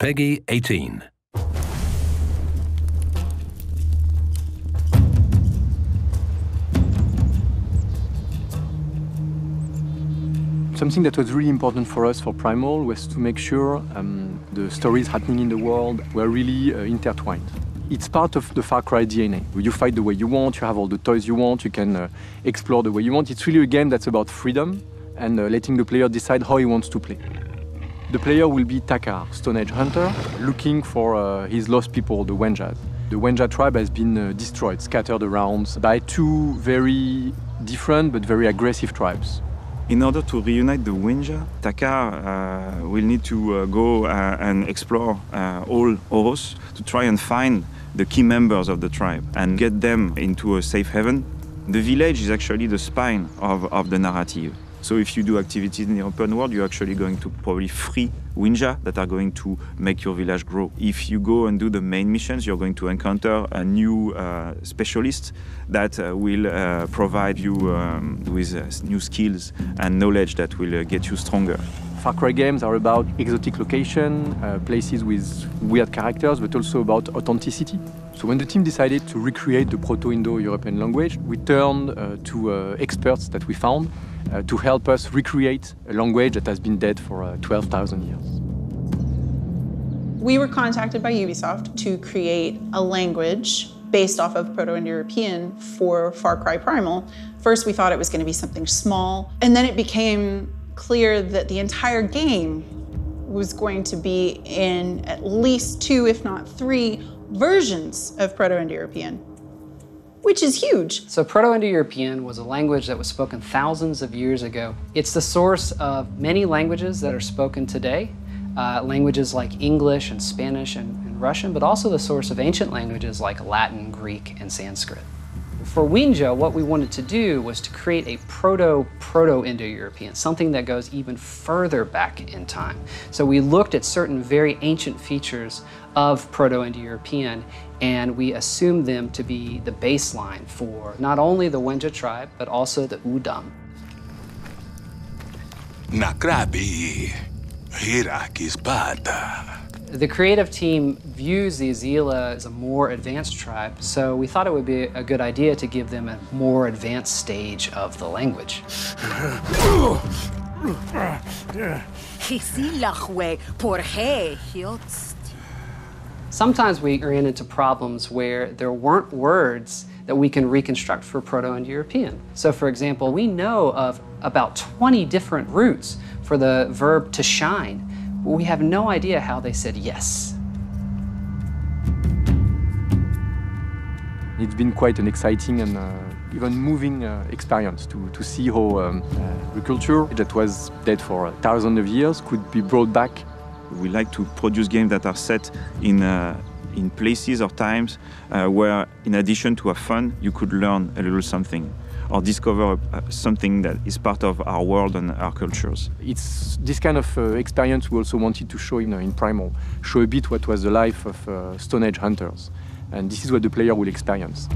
PEGI 18. Something that was really important for us for Primal was to make sure um, the stories happening in the world were really uh, intertwined. It's part of the Far Cry DNA. You fight the way you want, you have all the toys you want, you can uh, explore the way you want. It's really a game that's about freedom and uh, letting the player decide how he wants to play. The player will be Takkar, Stone Age hunter, looking for uh, his lost people, the Wenjas. The Wenja tribe has been uh, destroyed, scattered around by two very different but very aggressive tribes. In order to reunite the Wenja, Takkar uh, will need to uh, go uh, and explore uh, all Oros to try and find the key members of the tribe and get them into a safe haven. The village is actually the spine of, of the narrative. So if you do activities in the open world, you're actually going to probably free Wenja that are going to make your village grow. If you go and do the main missions, you're going to encounter a new uh, specialist that uh, will uh, provide you um, with uh, new skills and knowledge that will uh, get you stronger. Far Cry games are about exotic location, uh, places with weird characters, but also about authenticity. So when the team decided to recreate the Proto-Indo-European language, we turned uh, to uh, experts that we found uh, to help us recreate a language that has been dead for uh, 12,000 years. We were contacted by Ubisoft to create a language based off of Proto-Indo-European for Far Cry Primal. First, we thought it was going to be something small, and then it became clear that the entire game was going to be in at least two, if not three, versions of Proto-Indo-European, which is huge. So Proto-Indo-European was a language that was spoken thousands of years ago. It's the source of many languages that are spoken today, uh, languages like English and Spanish and, and Russian, but also the source of ancient languages like Latin, Greek, and Sanskrit. For Wenja, what we wanted to do was to create a proto-proto-Indo-European, something that goes even further back in time. So we looked at certain very ancient features of Proto-Indo-European and we assumed them to be the baseline for not only the Wenja tribe, but also the Udam. Nakrabi. Hirakisbata. The creative team views the Izila as a more advanced tribe, so we thought it would be a good idea to give them a more advanced stage of the language. Sometimes we ran into problems where there weren't words that we can reconstruct for Proto-Indo-European. So for example, we know of about 20 different roots for the verb to shine, we have no idea how they said yes. It's been quite an exciting and uh, even moving uh, experience to, to see how um, uh, the culture that was dead for thousands of years could be brought back. We like to produce games that are set in uh, in places or times uh, where, in addition to have fun, you could learn a little something or discover uh, something that is part of our world and our cultures. It's this kind of uh, experience we also wanted to show in, uh, in Primal, show a bit what was the life of uh, Stone Age hunters. And this is what the player will experience.